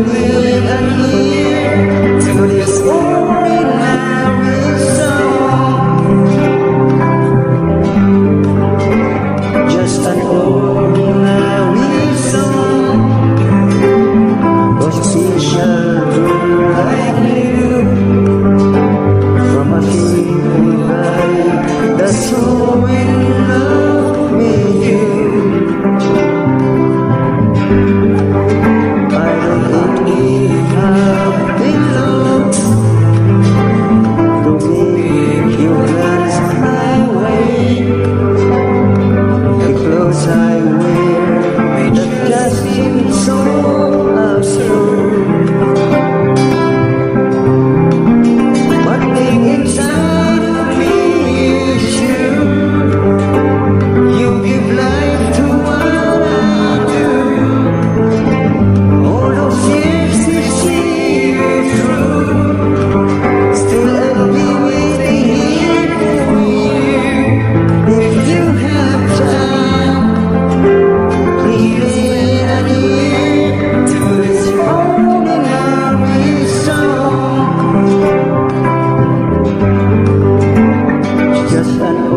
Hallelujah. and